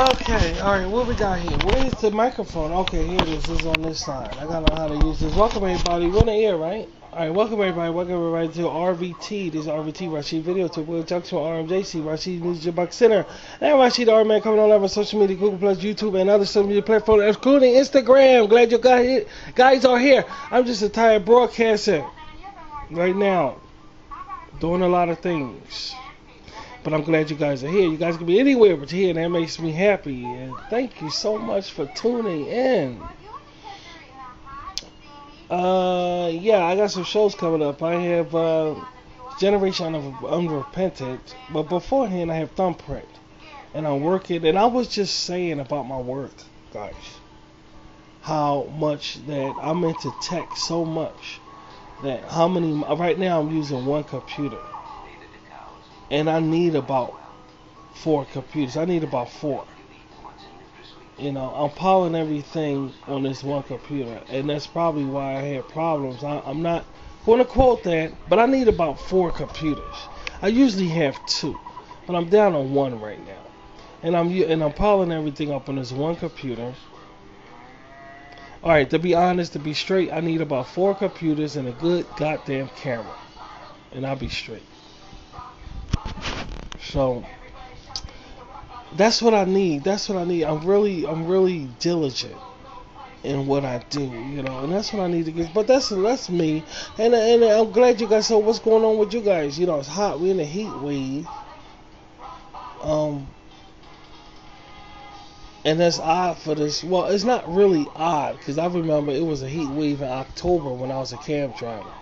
Okay, alright, what we got here? Where's the microphone? Okay, here it is. It's on this side. I gotta know how to use this. Welcome everybody. We're on the air, right? Alright, welcome everybody. Welcome everybody to RVT. This is RVT Rashid Video to Will Junction RMJC, Rashid News Jabak Center. And Rashid R Man coming on over social media, Google Plus, YouTube, and other social media platforms, including Instagram. Glad you guys guys are here. I'm just a tired broadcaster right now. Doing a lot of things. But I'm glad you guys are here. You guys can be anywhere but here, and that makes me happy. And thank you so much for tuning in. Uh, yeah, I got some shows coming up. I have uh, Generation of Unrepentant, but beforehand I have Thumbprint, and I'm working. And I was just saying about my work, guys, how much that I'm into tech so much that how many right now I'm using one computer and I need about four computers. I need about four. You know, I'm piling everything on this one computer, and that's probably why I had problems. I, I'm not going to quote that, but I need about four computers. I usually have two, but I'm down on one right now, and I'm and I'm piling everything up on this one computer. All right, to be honest, to be straight, I need about four computers and a good goddamn camera, and I'll be straight. So that's what I need. That's what I need. I'm really, I'm really diligent in what I do, you know, and that's what I need to get. But that's that's me, and and I'm glad you guys. So what's going on with you guys? You know, it's hot. We're in a heat wave. Um, and that's odd for this. Well, it's not really odd because I remember it was a heat wave in October when I was a cab driver,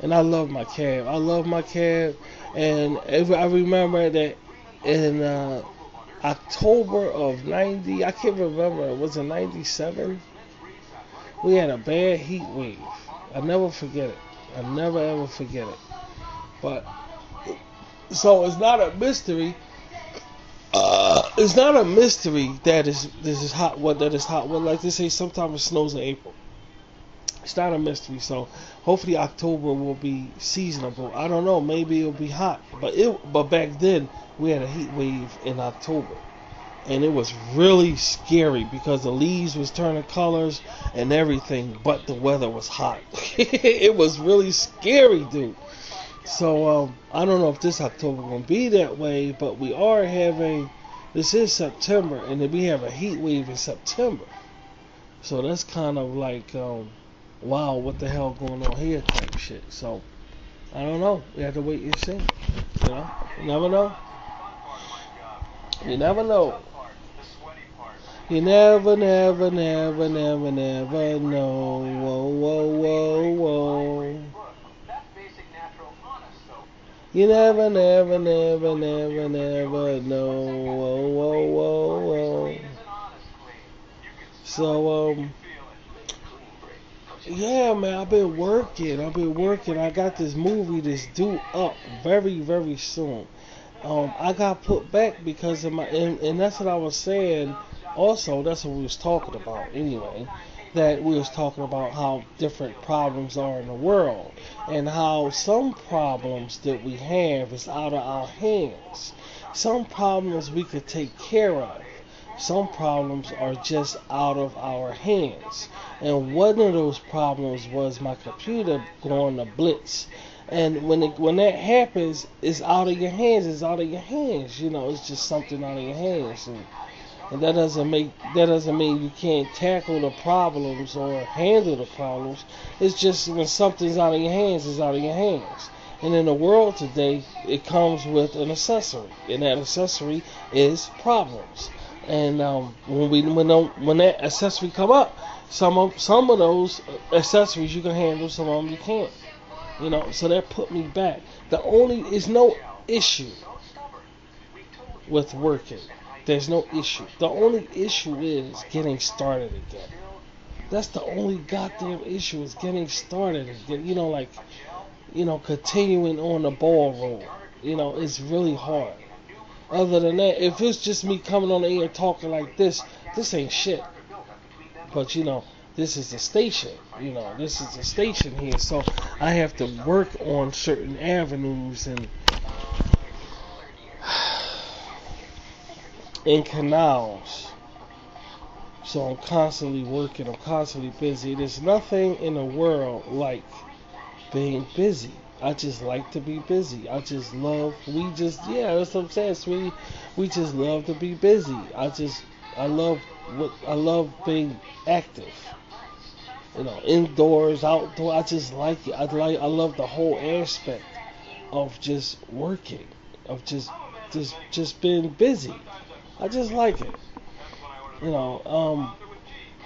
and I love my cab. I love my cab, and I remember that in uh, October of '90, I can't remember. Was it '97? We had a bad heat wave. I never forget it. I never ever forget it. But so it's not a mystery. Uh, it's not a mystery that is this is hot. What that is hot. What like they say, sometimes it snows in April. It's not a mystery. So hopefully October will be seasonable. I don't know. Maybe it'll be hot. But it. But back then we had a heat wave in October, and it was really scary because the leaves was turning colors and everything. But the weather was hot. it was really scary, dude. So um, I don't know if this October gonna be that way, but we are having. This is September, and then we have a heat wave in September. So that's kind of like, um, wow, what the hell going on here type shit. So I don't know. We have to wait and see. You know, you never know. You never know. You never, never, never, never, never know. Whoa, whoa, whoa, whoa. You never, never, never, never, never know. Whoa, whoa, whoa, whoa. So, um, yeah, man, I've been working. I've been working. I got this movie that's due up very, very soon. Um, I got put back because of my, and, and that's what I was saying. Also, that's what we was talking about anyway. That we was talking about how different problems are in the world, and how some problems that we have is out of our hands. Some problems we could take care of. Some problems are just out of our hands. And one of those problems was my computer going to blitz. And when it, when that happens, it's out of your hands. It's out of your hands. You know, it's just something out of your hands. And, and that doesn't make that doesn't mean you can't tackle the problems or handle the problems. It's just when something's out of your hands, it's out of your hands. And in the world today, it comes with an accessory, and that accessory is problems. And um, when we when when that accessory come up, some of some of those accessories you can handle, some of them you can't. You know, so that put me back. The only is no issue with working. There's no issue. The only issue is getting started again. That's the only goddamn issue is getting started again. You know, like you know, continuing on the ball roll. You know, it's really hard. Other than that, if it's just me coming on the air talking like this, this ain't shit. But you know, this is a station. You know, this is a station here, so I have to work on certain avenues and in canals. So I'm constantly working, I'm constantly busy. There's nothing in the world like being busy. I just like to be busy. I just love we just yeah, that's what I'm saying, sweetie. We just love to be busy. I just I love what I love being active. You know, indoors, outdoor. I just like it. I like I love the whole aspect of just working, of just just just being busy. I just like it. You know, um,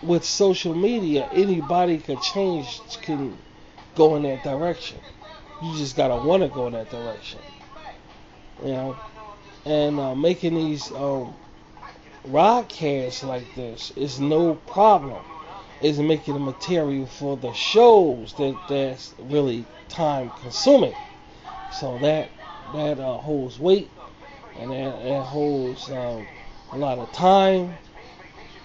with social media, anybody could change, can go in that direction. You just gotta want to go in that direction. You know, and uh, making these um, broadcasts like this is no problem. Is making the material for the shows that that's really time consuming. So that that uh, holds weight and that, that holds um, a lot of time,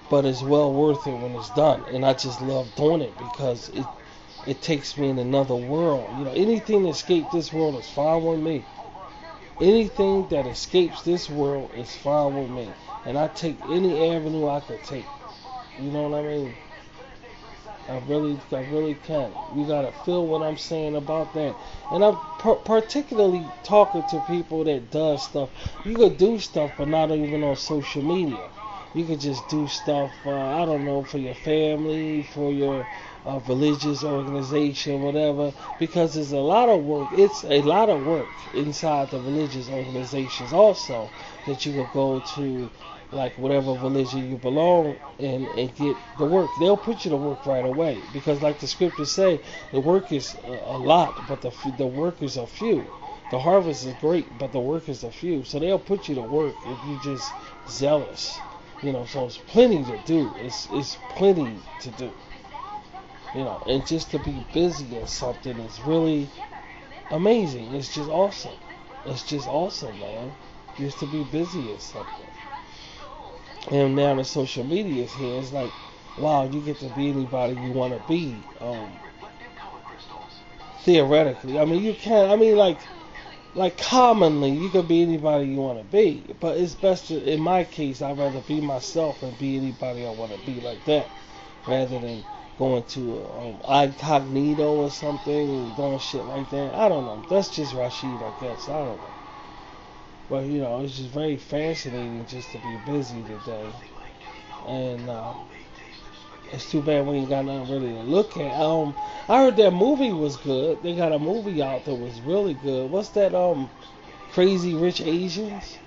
but it's well worth it when it's done. And I just love doing it because it it takes me in another world. You know, anything that escapes this world is fine with me. Anything that escapes this world is fine with me. And I take any avenue I could take. You know what I mean? I really, I really can. You gotta feel what I'm saying about that. And I'm particularly talking to people that does stuff. You could do stuff, but not even on social media. You could just do stuff. Uh, I don't know for your family, for your uh, religious organization, whatever. Because there's a lot of work. It's a lot of work inside the religious organizations also that you could go to like whatever religion you belong in and get the work. They'll put you to work right away because, like the scriptures say, the work is a, lot, but the the workers are few. The harvest is great, but the workers are few. So they'll put you to work if you're just zealous. You know, so it's plenty to do. It's it's plenty to do. You know, and just to be busy in something is really amazing. It's just awesome. It's just awesome, man. Just to be busy in something. And now the social media is here. It's like, wow, you get to be anybody you want to be. Um, theoretically, I mean, you can. I mean, like, like commonly, you can be anybody you want to be. But it's best, to, in my case, I'd rather be myself and be anybody I want to be like that, rather than going to um, incognito or something and doing shit like that. I don't know. That's just Rashid, I guess. I don't know. But you know, it's just very fascinating just to be busy today. And uh, it's too bad we ain't got nothing really to look at. Um, I heard that movie was good. They got a movie out that was really good. What's that? Um, Crazy Rich Asians.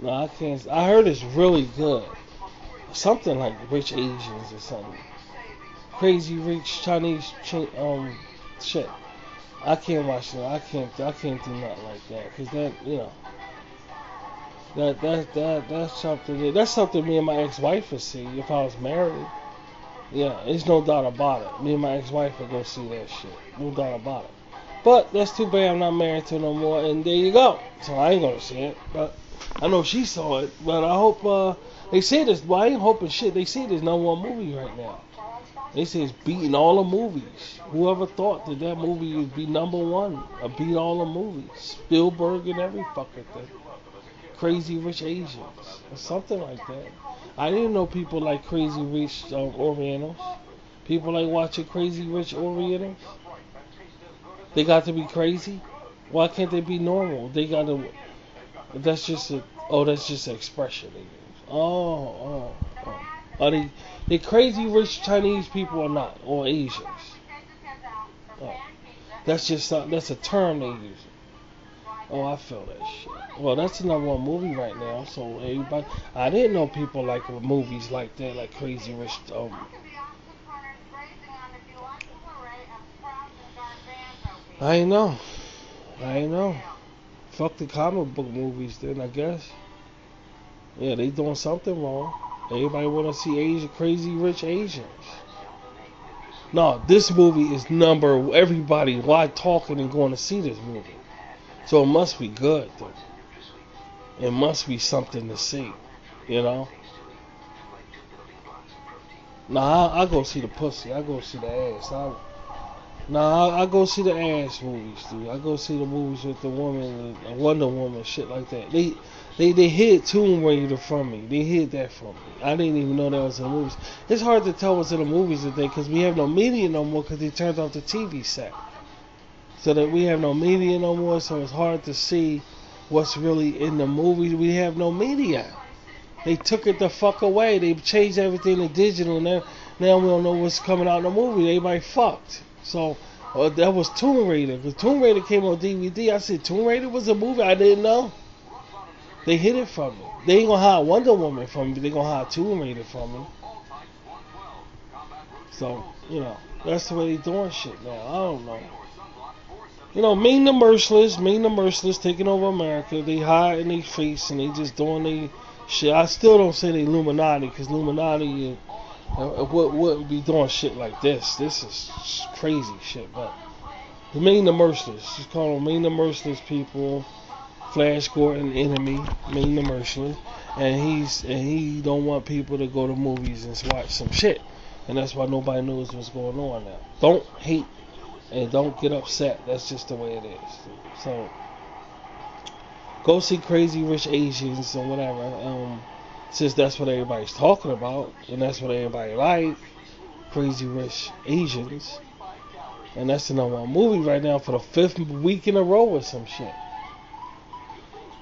No, I can't. I heard it's really good. Something like Rich Asians or something. Crazy Rich Chinese um shit. I can't watch it. I can't. I can't do nothing like that because that you know. That that that that's something. That's something me and my ex-wife would see if I was married. Yeah, there's no doubt about it. Me and my ex-wife would go see that shit. No doubt about it. But that's too bad I'm not married to no more. And there you go. So I ain't gonna see it. But I know she saw it. But I hope uh, they say this. Well, I ain't hoping shit. They say there's no one movie right now. They say it's beating all the movies. Whoever thought that that movie would be number one or beat all the movies? Spielberg and every fucking thing. Crazy Rich Asians or something like that. I didn't know people like Crazy Rich um, Orientals. People like watching Crazy Rich Orientals. They got to be crazy. Why can't they be normal? They got to. That's just a. Oh, that's just an expression they use. Oh, oh, oh. Are they? The crazy rich Chinese people are not, or Asians. Oh, that's just a, that's a term they use. Oh, I feel that shit. Well, that's the number one movie right now. So everybody, I didn't know people like movies like that, like Crazy Rich. Um, I know. I know. Fuck the comic book movies then, I guess. Yeah, they doing something wrong. Everybody want to see Asian, crazy rich Asians. No, this movie is number everybody why talking and going to see this movie. So it must be good. It must be something to see, you know. Nah, I, I go see the pussy. I go see the ass. I, Nah, I, I go see the ass movies, dude. I go see the movies with the woman, uh, Wonder Woman, shit like that. They they they hid Tomb Raider from me. They hid that from me. I didn't even know that was in the movies. It's hard to tell what's in the movies today because we have no media no more because they turned off the TV set. So that we have no media no more, so it's hard to see what's really in the movies. We have no media. They took it the fuck away. They changed everything to digital. Now, now we don't know what's coming out in the movie. Everybody fucked. So uh, that was Tomb Raider. Because Tomb Raider came on DVD. I said Tomb Raider was a movie. I didn't know. They hid it from me. They ain't gonna hide Wonder Woman from me. They gonna hide Tomb Raider from me. So you know that's the way they doing shit now. I don't know. You know, Ming the Merciless, Ming the Merciless taking over America. They hide in their face and they just doing their shit. I still don't say they Illuminati because Illuminati uh, would, wouldn't be doing shit like this. This is crazy shit. But the Ming the Merciless, just call them Ming the Merciless people. Flash Gordon enemy, Ming the Merciless, and he's and he don't want people to go to movies and watch some shit, and that's why nobody knows what's going on now. Don't hate and don't get upset. That's just the way it is. So go see Crazy Rich Asians or whatever. Um, since that's what everybody's talking about and that's what everybody like, Crazy Rich Asians, and that's the number one movie right now for the fifth week in a row or some shit.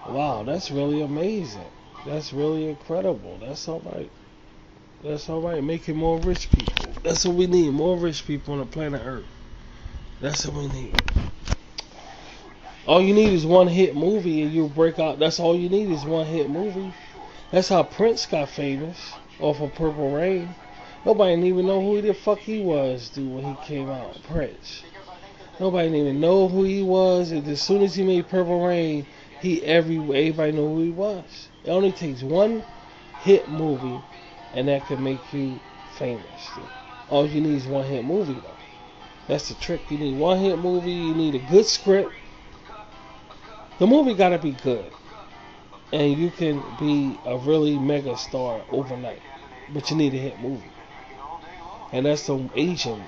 Wow, that's really amazing. That's really incredible. That's all right. That's all right. Making more rich people. That's what we need. More rich people on the planet Earth. That's what we need. All you need is one hit movie and you break out. That's all you need is one hit movie. That's how Prince got famous off of Purple Rain. Nobody didn't even know who the fuck he was, dude, when he came out. Prince. Nobody didn't even know who he was. And as soon as he made Purple Rain, he every everybody knew who he was. It only takes one hit movie, and that could make you famous. Dude. All you need is one hit movie, though. That's the trick. You need one hit movie. You need a good script. The movie gotta be good, and you can be a really mega star overnight. But you need a hit movie, and that's the Asian.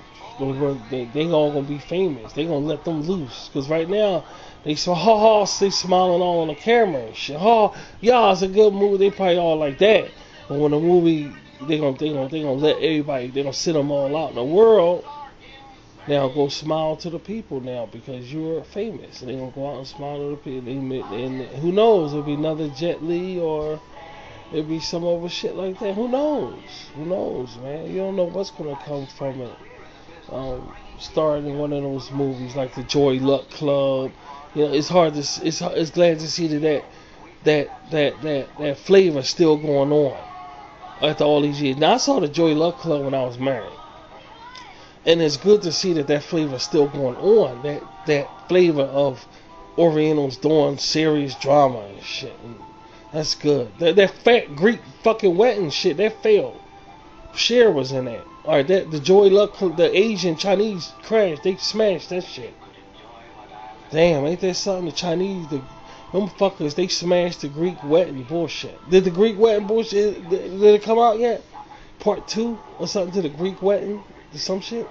They, they all gonna be famous. They gonna let them loose. Cause right now they so ha ha, they smiling all on the camera and shit. Ha, y'all, it's a good movie. They probably all like that. But when the movie, they gonna they gonna they gonna let everybody. They gonna sit them all out in the world. Now go smile to the people now because you're famous. And they gonna go out and smile to the people. And who knows? It'll be another Jet Li or it'll be some other shit like that. Who knows? Who knows, man? You don't know what's gonna come from it. Um, starring in one of those movies like the Joy Luck Club you know, it's hard to it's it's glad to see that that that that, that flavor still going on after all these years. Now I saw the Joy Luck Club when I was married, and it's good to see that that flavor is still going on. That that flavor of Orientals doing serious drama and shit. And that's good. That that fat Greek fucking wedding shit that failed. Cher was in that. All right, that the Joy Luck, the Asian Chinese crash, they smashed that shit. Damn, ain't that something? The Chinese, the them fuckers, they smashed the Greek wedding bullshit. Did the Greek wedding bullshit, did, it come out yet? Part two or something to the Greek wedding? Some shit?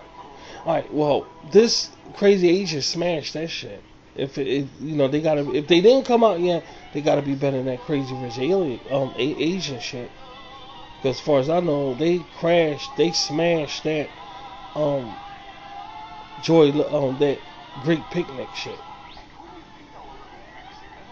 Alright, well, this crazy Asian smashed that shit. If it, it, you know, they gotta, if they didn't come out yet, they gotta be better than that crazy rich alien, um, Asian shit. Because as far as I know, they crashed, they smashed that, um, Joy, um, that Greek picnic shit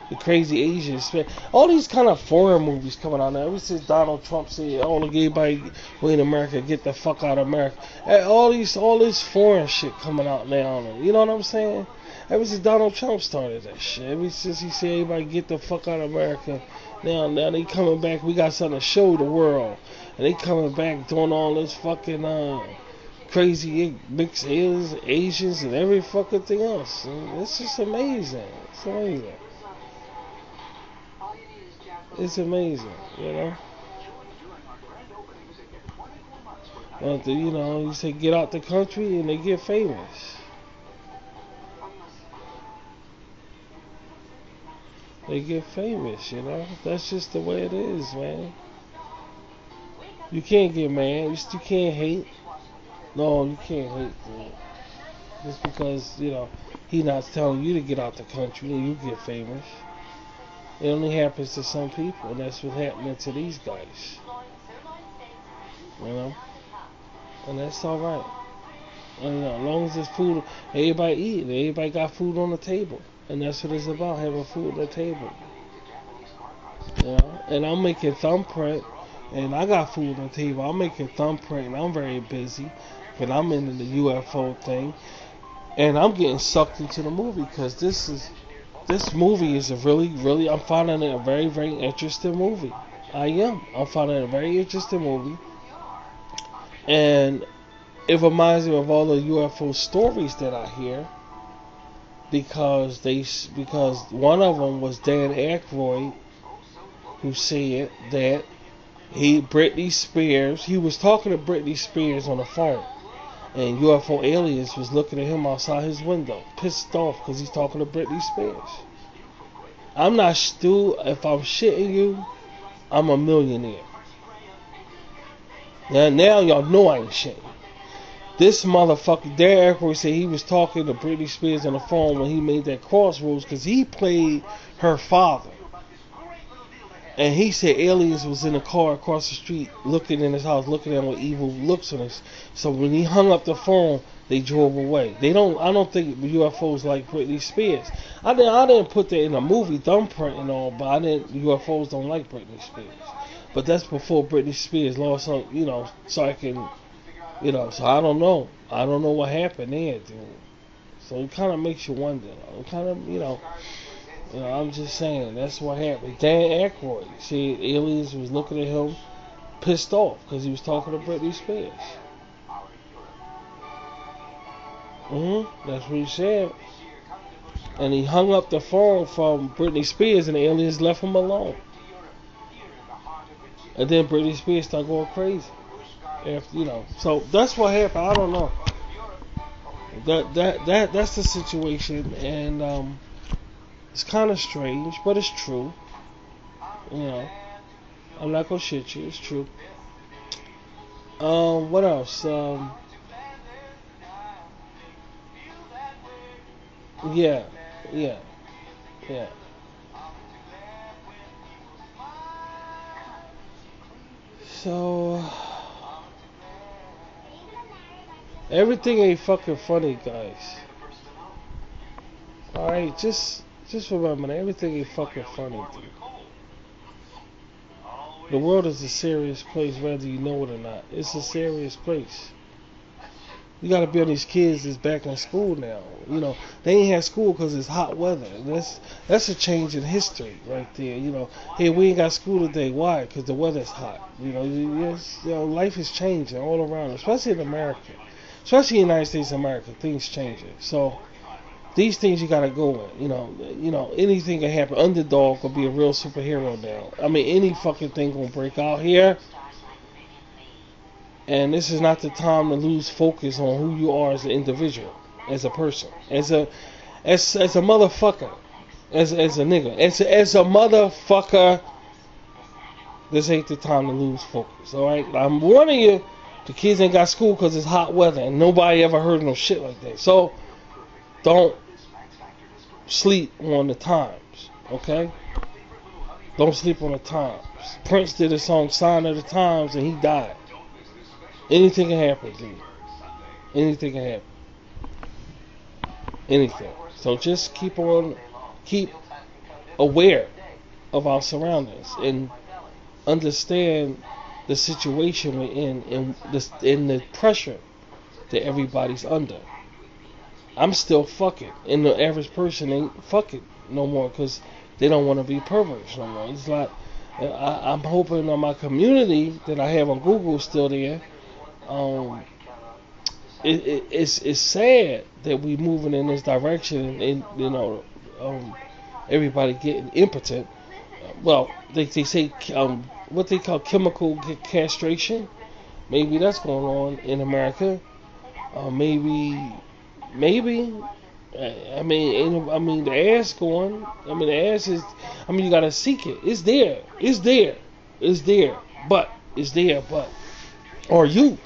the crazy Asians. All these kind of foreign movies coming out now. Ever since Donald Trump said, "All the everybody in America get the fuck out of America," all these all this foreign shit coming out now. You know what I'm saying? Ever since Donald Trump started that shit, ever since he said everybody get the fuck out of America, now now they coming back. We got something to show the world, and they coming back doing all this fucking uh, crazy mixed Asians, and every fucking thing else. It's just amazing. It's amazing. It's amazing, you know. You know, you say get out the country and they get famous. They get famous, you know. That's just the way it is, man. You can't get mad. You still can't hate. No, you can't hate. Just because you know he not telling you to get out the country and you get famous. It only happens to some people, and that's what's happening to these guys. You know, and that's all right. And, you know, as long as there's food, everybody eating, everybody got food on the table, and that's what it's about, having food on the table. You know, and I'm making thumbprint, and I got food on the table. I'm making thumbprint, and I'm very busy, but I'm into the UFO thing, and I'm getting sucked into the movie because this is this movie is a really, really. I'm finding it a very, very interesting movie. I am. I'm finding it a very interesting movie, and it reminds me of all the UFO stories that I hear because they because one of them was Dan Aykroyd who said that he Britney Spears he was talking to Britney Spears on the phone and UFO aliens was looking at him outside his window pissed off because he's talking to Britney Spears. I'm not Stu if I'm shitting you I'm a millionaire. Now now y'all know I ain't shitting. This motherfucker, Aykroyd said he was talking to Britney Spears on the phone when he made that crossroads because he played her father. And he said aliens was in a car across the street looking in his house, looking at him with evil looks on us. So when he hung up the phone, they drove away. They don't. I don't think UFOs like Britney Spears. I didn't. I didn't put that in a movie, thumbprint and all, but I didn't. UFOs don't like Britney Spears. But that's before Britney Spears lost her, you know, so I can you know, so I don't know. I don't know what happened there, dude. So it kind of makes you wonder. It kind of, you know, you know, I'm just saying that's what happened. Dan Aykroyd, see, aliens was looking at him, pissed off because he was talking to Britney Spears. Mhm, that's what he said. And he hung up the phone from Britney Spears, and the aliens left him alone. And then Britney Spears started going crazy After, you know. So that's what happened. I don't know. That that that that's the situation, and um, it's kind of strange, but it's true. You know, I'm not gonna shit you. It's true. Um, what else? Um, yeah, yeah, yeah. So. Everything ain't fucking funny, guys. Alright, just just remember that everything ain't fucking funny. The world is a serious place, whether you know it or not. It's a serious place. You gotta be on these kids that's back in school now. You know, they ain't had school because it's hot weather. That's that's a change in history right there. You know, hey, we ain't got school today. Why? Because the weather's hot. You know, yes, you know, life is changing all around, especially in America especially in the United States of America, things changing. So these things you gotta go in. You know, you know anything can happen. Underdog could be a real superhero now. I mean, any fucking thing gonna break out here. And this is not the time to lose focus on who you are as an individual, as a person, as a as as a motherfucker, as as a nigga, as a, as a motherfucker. This ain't the time to lose focus. All right, I'm warning you the kids ain't got school because it's hot weather, and nobody ever heard no shit like that. So don't sleep on the times, okay? Don't sleep on the times. Prince did a song "Sign of the Times" and he died. Anything can happen, dude. Anything can happen. Anything. So just keep on, keep aware of our surroundings and understand the situation we're in and the, in the pressure that everybody's under. I'm still fucking, and the average person ain't fucking no more because they don't want to be perverts no more. It's like I, am hoping on my community that I have on Google still there. Um, it, it, it's it's sad that we moving in this direction, and you know, um, everybody getting impotent. Well, they they say um, what they call chemical castration. Maybe that's going on in America. Uh, maybe, maybe. I mean, I mean, the ass going. I mean, the ass is. I mean, you gotta seek it. It's there. It's there. It's there. But it's there. But or you.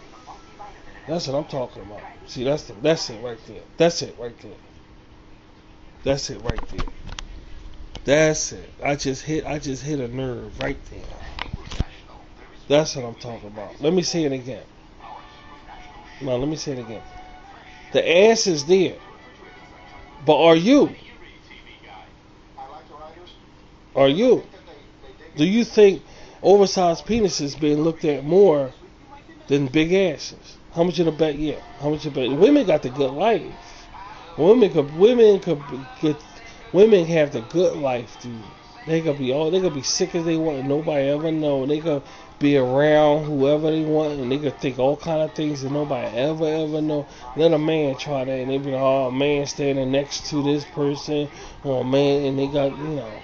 That's what I'm talking about. See, that's the, that's it right there. That's it right there. That's it right there. That's it. I just hit I just hit a nerve right there. That's what I'm talking about. Let me say it again. No, let me say it again. The ass is there. But are you? Are you? Do you think oversized penises being looked at more than big asses? How much of the bet? Yeah. How much the bet? Women got the good life. Women could women could get women have the good life, dude. They could be all they could be sick as they want nobody ever know. They could be around whoever they want and they could think all kind of things that nobody ever ever know. Let a man try that and they be like, oh a man standing next to this person or a man and they got you know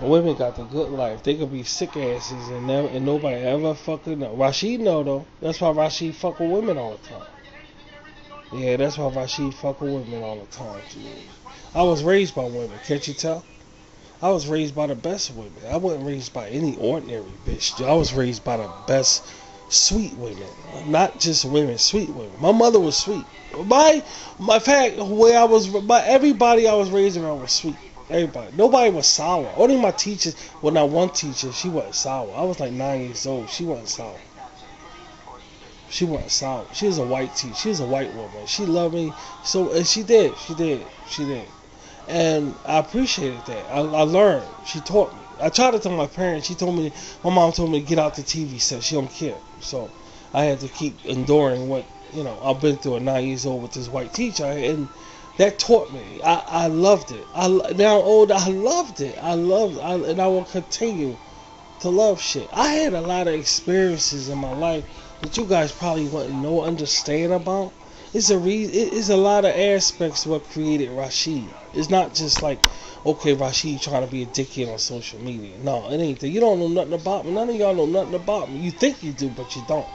Women got the good life. They could be sick asses and never, and nobody ever fucking know. Rashid know though. That's why Rashid fuck with women all the time. Yeah, that's why Rashid fuck with women all the time. Dude. I was raised by women. Can't you tell? I was raised by the best women. I wasn't raised by any ordinary bitch. I was raised by the best sweet women, not just women, sweet women. My mother was sweet. My my fact, where I was, my everybody I was raised around was sweet. Everybody. Nobody was sour. Only my teachers, well, not one teacher, she wasn't sour. I was like nine years old. She wasn't sour. She wasn't sour. She was a white teacher. She was a white woman. She loved me. So, and she did. She did. She did. And I appreciated that. I, I learned. She taught me. I tried to tell my parents. She told me, my mom told me to get out the TV set. She don't care. So I had to keep enduring what, you know, I've been through at nine years old with this white teacher. And that taught me. I, I loved it. I now old. I loved it. I loved, I, and I will continue to love shit. I had a lot of experiences in my life that you guys probably wouldn't know, understand about. It's a re- it's a lot of aspects what created Rashid. It's not just like, okay, Rashid trying to be a dickhead on social media. No, it ain't that. You don't know nothing about me. None of y'all know nothing about me. You think you do, but you don't.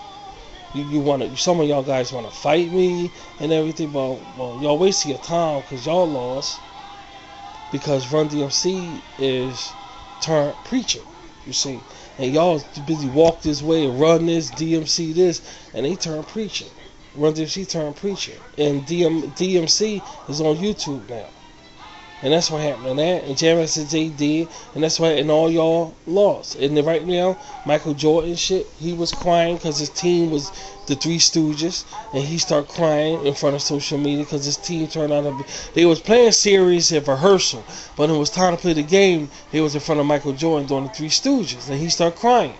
You, you want to, some of y'all guys want to fight me and everything, but well, y'all wasting your time because y'all lost. Because Run DMC is turned preacher, you see. And y'all busy walk this way and run this, DMC this, and they turn preacher. Run DMC turned preacher. And DM, DMC is on YouTube now. And that's what happened. And that and Jam J did, and that's why and all y'all lost. And right now, Michael Jordan shit, he was crying because his team was the Three Stooges, and he started crying in front of social media because his team turned out to be. They was playing series at rehearsal, but when it was time to play the game, he was in front of Michael Jordan doing the Three Stooges, and he started crying.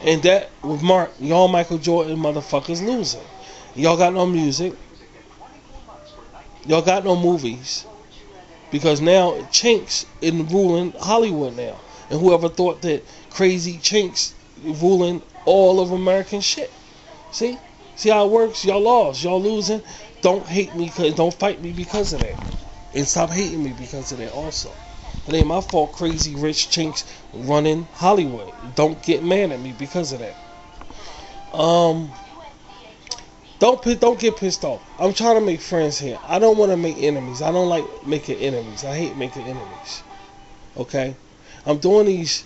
And that with Mark, y'all Michael Jordan motherfuckers losing. Y'all got no music. Y'all got no movies because now chinks in ruling Hollywood now, and whoever thought that crazy chinks ruling all of American shit. See, see how it works. Y'all lost. Y'all losing. Don't hate me. Cause, don't fight me because of that, and stop hating me because of that also. It ain't my fault. Crazy rich chinks running Hollywood. Don't get mad at me because of that. Um. Don't don't get pissed off. I'm trying to make friends here. I don't want to make enemies. I don't like making enemies. I hate making enemies. Okay? I'm doing these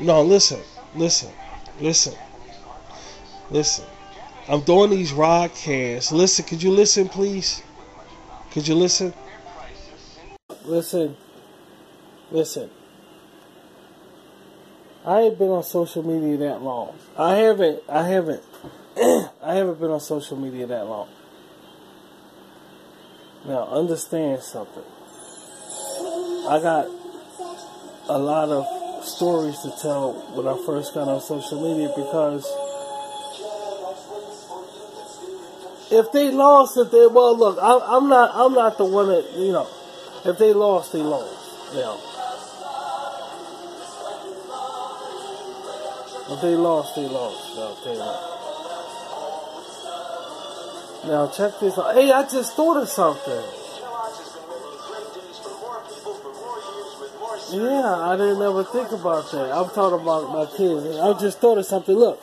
No, listen. Listen. Listen. Listen. I'm doing these rodcasts. Listen, could you listen please? Could you listen? Listen. Listen. I ain't been on social media that long. I haven't I haven't I haven't been on social media that long. Now, understand something. I got a lot of stories to tell when I first got on social media because if they lost, if they well, look, I, am not, I'm not the one that you know. If they lost, they lost. Know. If they lost, they lost. Tell you that. Now check this out. Hey, I just thought of something. Yeah, I didn't ever think about that. I'm talking about my kids. I just thought of something. Look.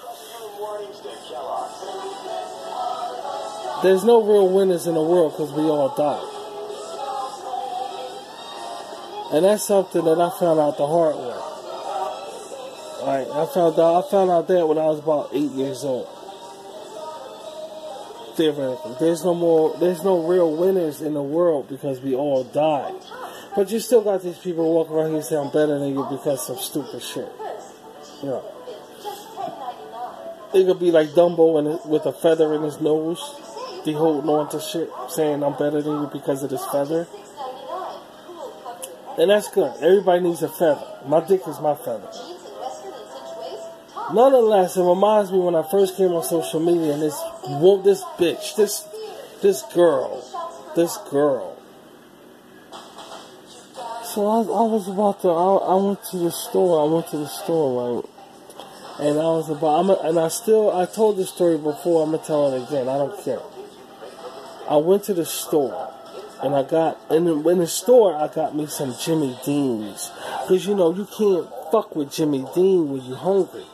There's no real winners in the world because we all die. And that's something that I found out the hard way. Right, I found out I found out that when I was about eight years old. There's no more. There's no real winners in the world because we all died. But you still got these people walking around here saying I'm better than you because of stupid shit. You know. It could be like Dumbo and with a feather in his nose. He holding on to shit, saying I'm better than you because of this feather. And that's good. Everybody needs a feather. My dick is my feather. Nonetheless, it reminds me when I first came on social media and this whoa, this bitch, this this girl, this girl. So I, I was about to. I, I went to the store. I went to the store, right? And I was about. I'm a, and I still. I told this story before. I'm gonna tell it again. I don't care. I went to the store and I got and in the store I got me some Jimmy Deans because you know you can't fuck with Jimmy Dean when you're hungry.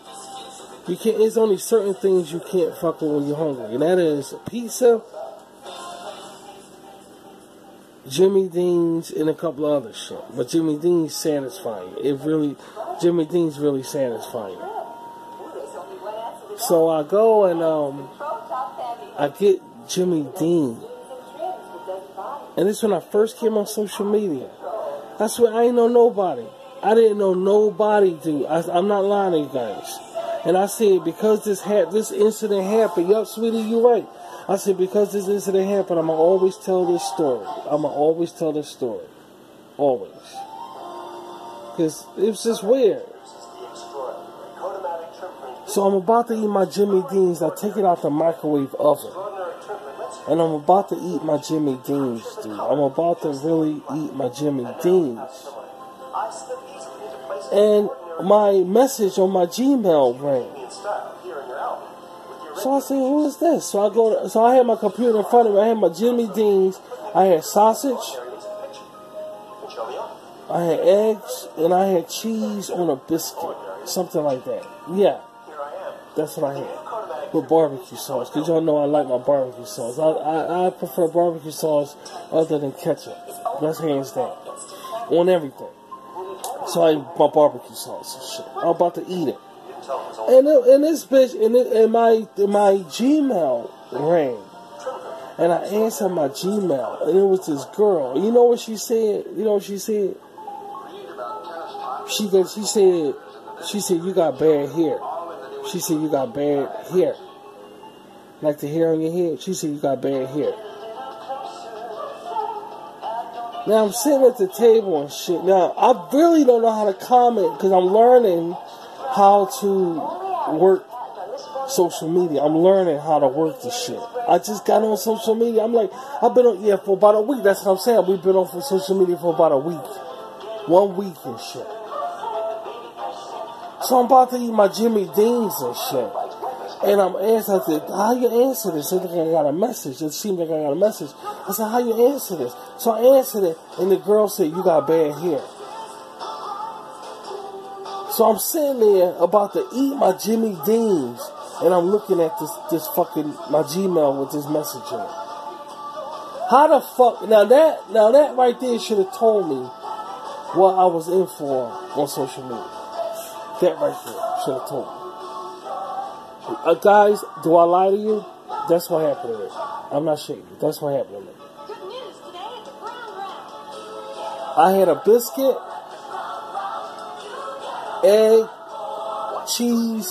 You can't. There's only certain things you can't fuck with when you're hungry, and that is pizza, Jimmy Dean's, and a couple of other shit. But Jimmy Dean's satisfying. It really, Jimmy Dean's really satisfying. So I go and um, I get Jimmy Dean. And this when I first came on social media. That's when I ain't know nobody. I didn't know nobody, dude. I, I'm not lying to you guys. And I said, because this ha- this incident happened, yup, sweetie, you're right. I said, because this incident happened, I'm going to always tell this story. I'm going to always tell this story. Always. Because it's just weird. So I'm about to eat my Jimmy Dean's. I take it out the microwave oven. And I'm about to eat my Jimmy Dean's, dude. I'm about to really eat my Jimmy Dean's. And my message on my Gmail rang. So I said, "Who is this?" So I go. To, so I had my computer in front of me. I had my Jimmy Dean's. I had sausage. I had eggs, and I had cheese on a biscuit, something like that. Yeah, that's what I had with barbecue sauce. Cause y'all know I like my barbecue sauce. I, I I prefer barbecue sauce other than ketchup. That's hands down on everything. So I my barbecue sauce and shit. I'm about to eat it. And it, and this bitch and, it, and my my Gmail rang. And I answered my Gmail and it was this girl. You know what she said? You know what she said? She got, she said she said you got bad hair. She said you got bad hair. Like the hair on your head. She said you got bad hair. Now I'm sitting at the table and shit. Now I really don't know how to comment because I'm learning how to work social media. I'm learning how to work this shit. I just got on social media. I'm like, I've been on yeah for about a week. That's what I'm saying. We've been on for social media for about a week, one week and shit. So I'm about to eat my Jimmy Dean's and shit. And I'm answering, how you answer this? It like I got a message. It seemed like I got a message. I said, how you answer this? So I answered it, and the girl said, you got bad hair. So I'm sitting there about to eat my Jimmy Dean's, and I'm looking at this, this fucking, my Gmail with this message in it. How the fuck, now that, now that right there should have told me what I was in for on social media. That right there should have told me. Uh, guys, do I lie to you? That's what happened to me. I'm not shitting. That's what happened to me. I had a biscuit, egg, cheese,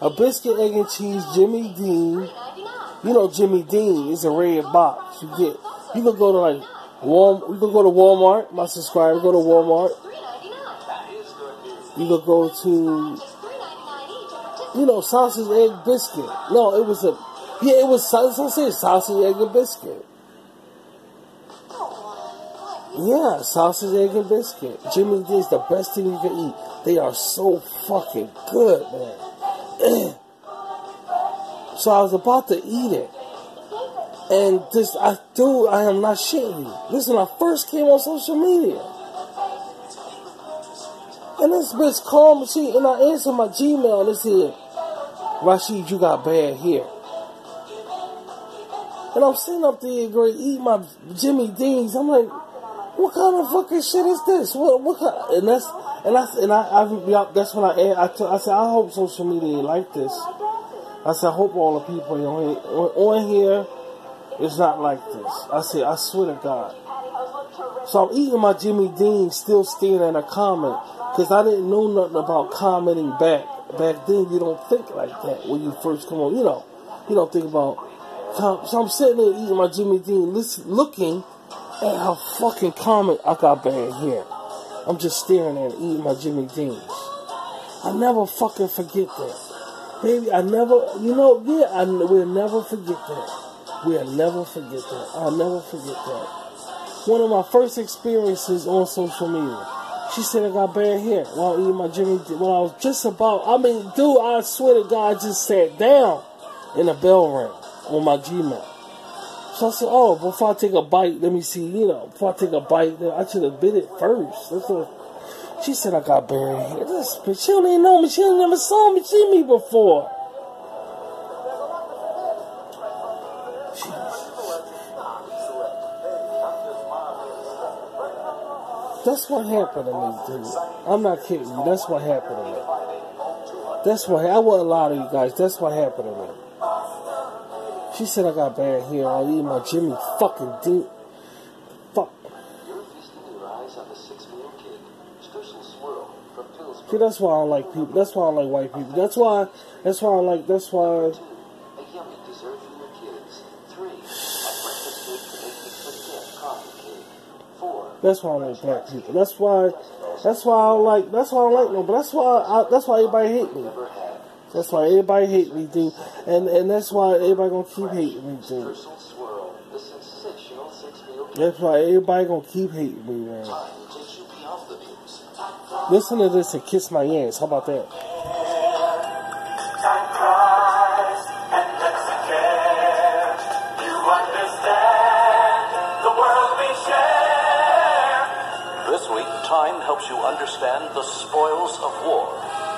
a biscuit, egg, and cheese, Jimmy Dean. You know Jimmy Dean is a red box. You get, you can go to like Walmart, you can go to Walmart, my subscriber, go to Walmart. You can go to you know, sausage, egg, biscuit. No, it was a, yeah, it was, said sausage, egg, and biscuit. Yeah, sausage, egg, and biscuit. Jimmy Dean's the best thing you can eat. They are so fucking good, man. so I was about to eat it. And this, I do, I am not shitting you. This is when I first came on social media. And this bitch called me, she, and I answered my Gmail and it said, Rashid, you got bad hair. And I'm sitting up there, great, eat my Jimmy Dean's. I'm like, what kind of fucking shit is this? What, what kind? And that's, and I, and I, I, that's when I, I, t- I said, I hope social media like this. I said, I hope all the people on, on here is not like this. I said, I swear to God. So I'm eating my Jimmy Dean, still staring at a comment, because I didn't know nothing about commenting back. Back then, you don't think like that when you first come on. You know, you don't think about. So I'm sitting there eating my Jimmy Dean, listen, looking at how fucking comment I got bad hair. I'm just staring at it, eating my Jimmy Deans. I never fucking forget that. Baby, I never, you know, yeah, I, we'll never forget that. We'll never forget that. I'll never forget that. One of my first experiences on social media. She said I got bad hair while eating my Jimmy when I was just about, I mean, dude, I swear to God, I just sat down and the bell rang on my Gmail. So I said, oh, before I take a bite, let me see, you know, before I take a bite, I should have bit it first. That's what, she said I got buried. This bitch, she don't even know me. She never saw me, see me before. That's what happened to me, dude. I'm not kidding you. That's what happened to me. That's what I want a lot of you guys. That's what happened to me. She said I got bad hair. I'll eat my Jimmy fucking dude. Fuck. See, that's why I like people. That's why I like white people. That's why. That's why I like. That's why. That's why I like black people. That's why. That's why I like. That's why I like no. But that's why. I, that's why everybody hate me. That's why everybody hate me, dude. And and that's why everybody gonna keep hating me, dude. That's why everybody gonna keep hating me, man. Listen to this and kiss my ass. How about that?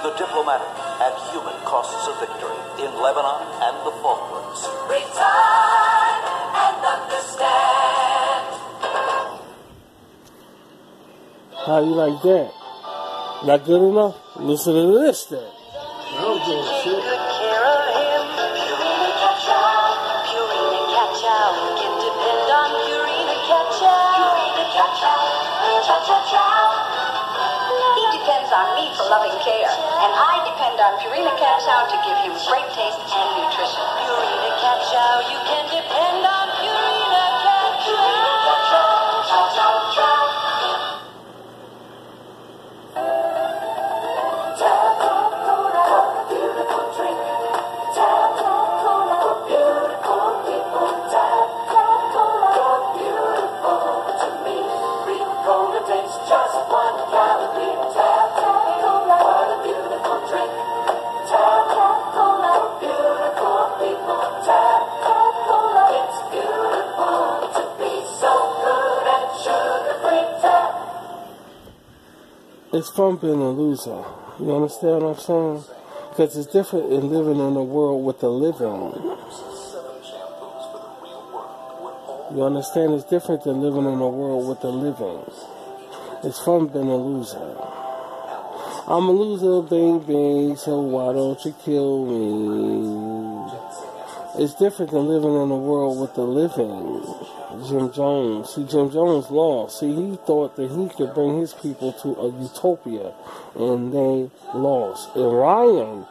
The diplomatic and human costs of victory in Lebanon and the Falklands. Read time and understand. How you like that? Not good enough? Listen to this then. On Purina Cat Chow to give him great taste and nutrition. Purina Cat Chow. You Fun being a loser. You understand what I'm saying? Because it's different in living in a world with the living. You understand? It's different than living in a world with the living. It's fun being a loser. I'm a loser, baby, so why don't you kill me? It's different than living in a world with the living. Jim Jones. See, Jim Jones lost. See, he thought that he could bring his people to a utopia, and they lost. And Ryan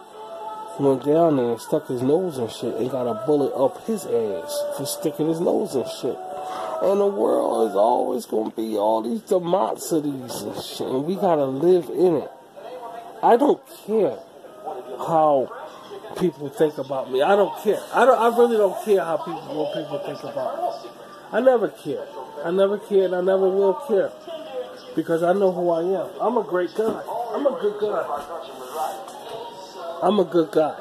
went down there and stuck his nose and shit and got a bullet up his ass for sticking his nose and shit. And the world is always going to be all these democracies and shit, and we got to live in it. I don't care how people think about me. I don't care. I don't. I really don't care how people what people think about me. I never care. I never cared. I never will care because I know who I am. I'm a great guy. I'm a good guy. I'm a good guy.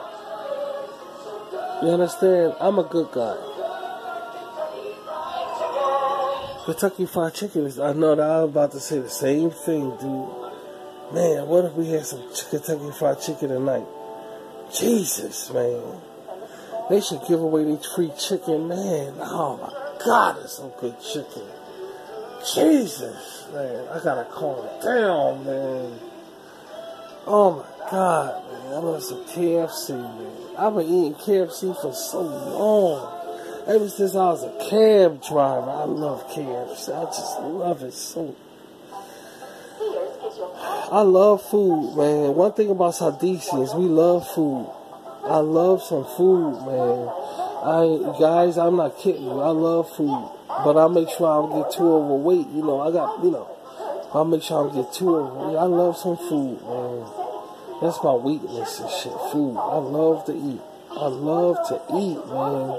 You understand? I'm a good guy. Kentucky Fried Chicken is. I know that I'm about to say the same thing, dude. Man, what if we had some Kentucky Fried Chicken tonight? Jesus, man. They should give away these free chicken, man. Oh my God, it's some good chicken. Jesus, man. I gotta calm down, man. Oh my God, man. I love some KFC, man. I've been eating KFC for so long. Ever since I was a cab driver, I love KFC. I just love it so. I love food, man. One thing about Sadisi is we love food. I love some food, man. I guys, I'm not kidding you. I love food, but I make sure I don't get too overweight. You know, I got you know. I make sure I don't get too overweight. I love some food, man. That's my weakness and shit. Food. I love to eat. I love to eat, man.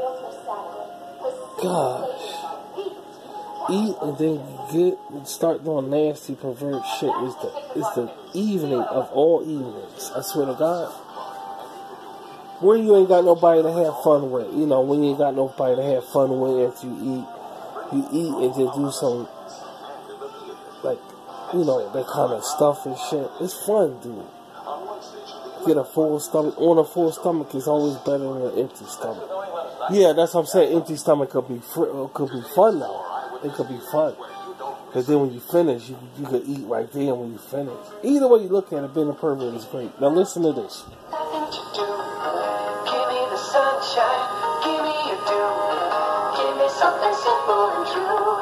Gosh. Eat and then get start doing nasty pervert shit is the is the evening of all evenings. I swear to God. When you ain't got nobody to have fun with, you know, when you ain't got nobody to have fun with after you eat, you eat and just do some like you know, that kind of stuff and shit. It's fun, dude get a full stomach. On a full stomach is always better than an empty stomach. Yeah, that's what I'm saying. Empty stomach could be fr- uh, could be fun though. It could be fun. Cause then when you finish, you you could eat right there when you finish. Either way you look at it, being a pervert is great. Now listen to this. Something simple and true.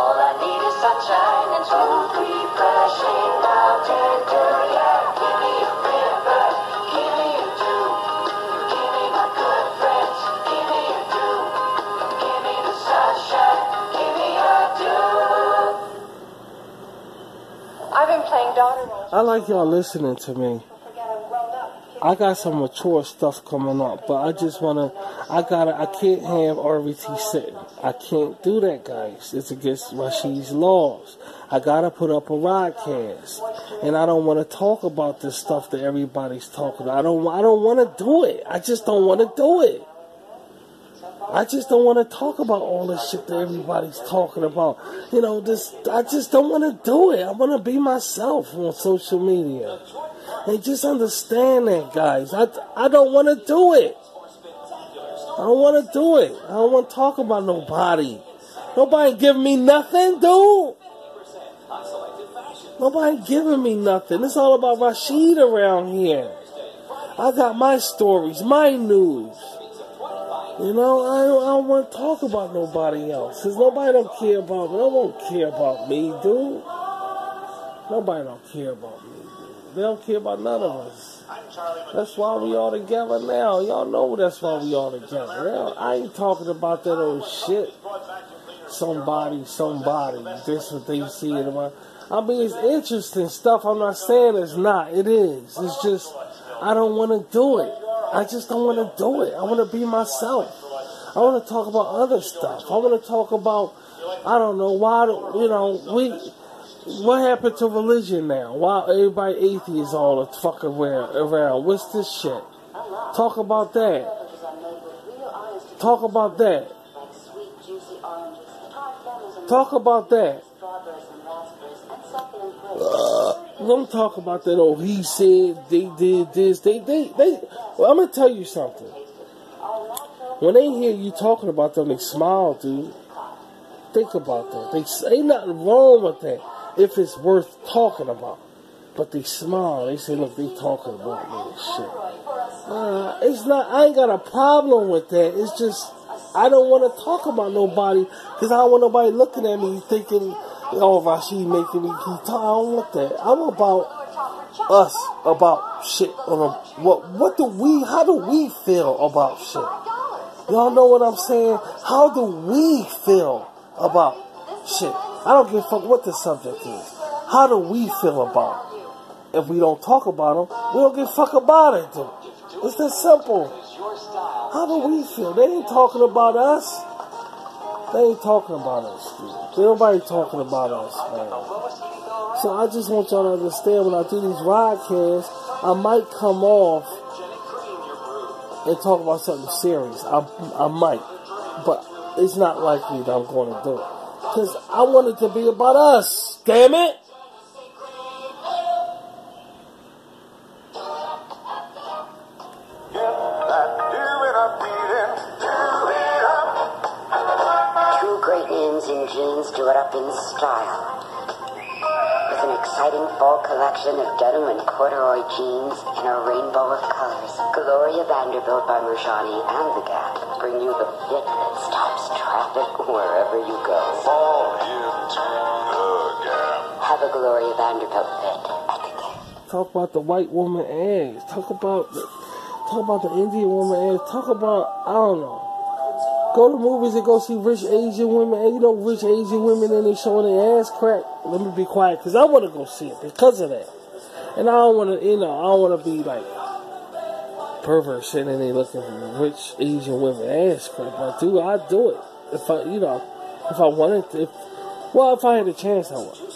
All I need is sunshine and smooth, refreshing mountain dew. Yeah, give me a river. Give me a dew. Give me my good friends. Give me a dew. Give me the sunshine. Give me a dew. I've been playing daughter. I like y'all listening to me. Forget I'm grown up. I got some mature stuff coming up, but I just wanna. I gotta. I can't have RVT sitting. I can't do that, guys. It's against Rashid's laws. I gotta put up a podcast, and I don't want to talk about this stuff that everybody's talking. About. I don't. I don't want to do it. I just don't want to do it. I just don't want to talk about all this shit that everybody's talking about. You know, this. I just don't want to do it. I want to be myself on social media. And just understand that, guys. I, I don't want to do it. I don't want to do it. I don't want to talk about nobody. Nobody giving me nothing, dude. Nobody giving me nothing. It's all about Rashid around here. I got my stories, my news. You know, I don't, I don't want to talk about nobody else. Because nobody don't care about me. They won't care about me, dude. Nobody don't care about me. They don't care about none of us. That's why we all together now. Y'all know that's why we all together. Now, I ain't talking about that old shit. Somebody, somebody. This what they see it about. I mean, it's interesting stuff. I'm not saying it's not. It is. It's just I don't want to do it. I just don't want to do it. I want to be myself. I want to talk about other stuff. I want to talk about I don't know why. You know we. What happened to religion now? Why everybody atheists all the fuck around? around? What's this shit? Talk about that. Talk about that. Talk about that. Uh, Don't talk about that. Oh, he said they did this. They, they, they. Well, I'm gonna tell you something. When they hear you talking about them, they smile, dude. Think about that. They ain't nothing wrong with that if it's worth talking about. But they smile. They say, "Look, they talking about and shit." Uh, it's not. I ain't got a problem with that. It's just I don't want to talk about nobody because I don't want nobody looking at me thinking, "Oh, Rashid making me keep talking." I don't want that. I'm about us, about shit. On a, what? What do we? How do we feel about shit? Y'all know what I'm saying? How do we feel about shit? I don't give a fuck what the subject is. How do we feel about it? If we don't talk about them, we don't give a fuck about it, dude. It's that simple. How do we feel? They ain't talking about us. They ain't talking about us, dude. Nobody talking about us, man. So I just want y'all to understand when I do these podcasts, I might come off and talk about something serious. I, I might. But it's not likely that I'm going to do it. Because I want it to be about us. Damn it! Two great inns in jeans do it up in style. With an exciting fall collection of denim and corduroy jeans in a rainbow of colors. Gloria Vanderbilt by Murjani and Have a Gloria Vanderbilt fit at The Gap. Talk about the white woman ass. Talk about the, talk about the Indian woman ass. Talk about I don't know. Go to movies and go see rich Asian women. And you know, rich Asian women and they showing their ass crack. Let me be quiet because I want to go see it because of that. And I don't want to, you know, I don't want to be like pervert sitting there looking for rich Asian women ass crack. But do, I'd do it if I, you know, if I wanted to. If, well, if I had a chance, I would.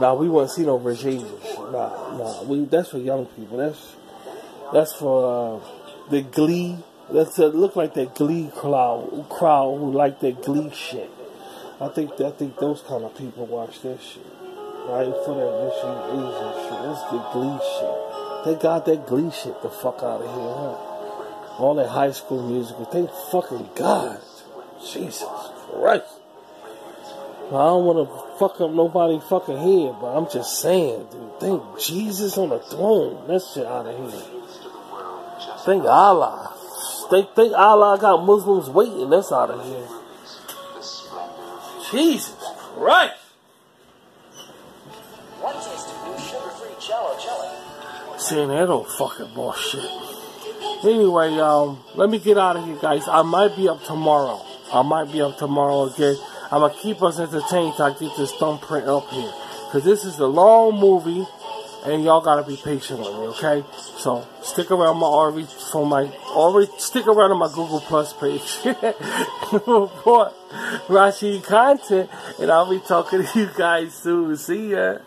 Nah, we wouldn't see no shit. Nah, nah. We that's for young people. That's that's for uh, the Glee. That's uh, look like that Glee crowd crowd who like that Glee shit. I think I think those kind of people watch that shit. Right for that rich Asian shit. That's the Glee shit. They got that Glee shit the fuck out of here, huh? All that high school musical. Thank fucking God. Jesus Christ. I don't want to fuck up nobody fucking head, but I'm just saying, dude. Thank Jesus on the throne. That shit out of here. Thank Allah. Thank, thank Allah got Muslims waiting. That's out of here. Jesus Christ. One taste of new sugar-free Jello jelly. Saying that old fucking bullshit. Anyway, um, let me get out of here, guys. I might be up tomorrow. I might be up tomorrow again. I'm gonna keep us entertained I get this thumbprint up here. Cause this is a long movie, and y'all gotta be patient with me, okay? So stick around my RV for my already stick around on my Google Plus page for Rashi content, and I'll be talking to you guys soon. See ya.